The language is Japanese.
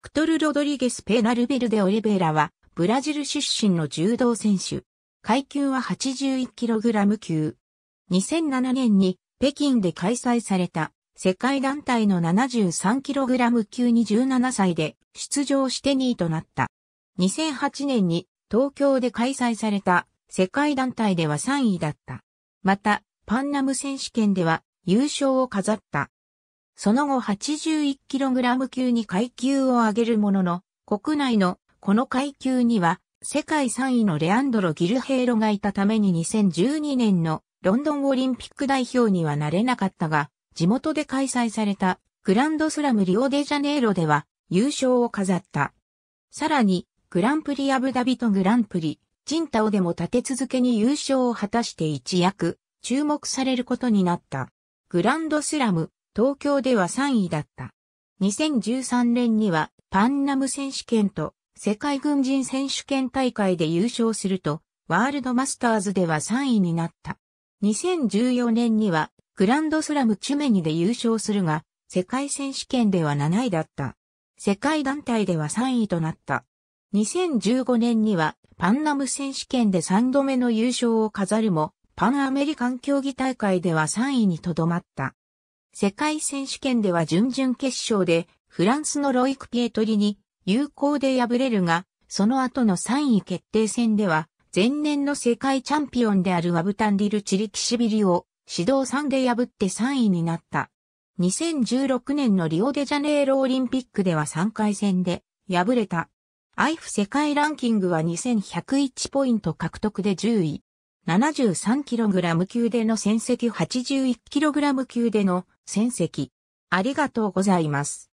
クトル・ロドリゲス・ペナルベルデ・オリベラは、ブラジル出身の柔道選手。階級は 81kg 級。2007年に北京で開催された世界団体の 73kg 級に17歳で出場して2位となった。2008年に東京で開催された世界団体では3位だった。また、パンナム選手権では優勝を飾った。その後 81kg 級に階級を上げるものの、国内のこの階級には世界3位のレアンドロ・ギルヘイロがいたために2012年のロンドンオリンピック代表にはなれなかったが、地元で開催されたグランドスラムリオデジャネイロでは優勝を飾った。さらに、グランプリアブダビとグランプリ、ジンタオでも立て続けに優勝を果たして一躍注目されることになった。グランドスラム、東京では3位だった。2013年にはパンナム選手権と世界軍人選手権大会で優勝すると、ワールドマスターズでは3位になった。2014年にはグランドスラムチュメニで優勝するが、世界選手権では7位だった。世界団体では3位となった。2015年にはパンナム選手権で3度目の優勝を飾るも、パンアメリカン競技大会では3位にとどまった。世界選手権では準々決勝でフランスのロイク・ピエトリに有効で敗れるが、その後の3位決定戦では、前年の世界チャンピオンであるワブタンディル・チリキシビリを指導3で破って3位になった。2016年のリオデジャネイロオリンピックでは3回戦で敗れた。アイフ世界ランキングは2101ポイント獲得で10位。73kg 級での戦績 81kg 級での戦績。ありがとうございます。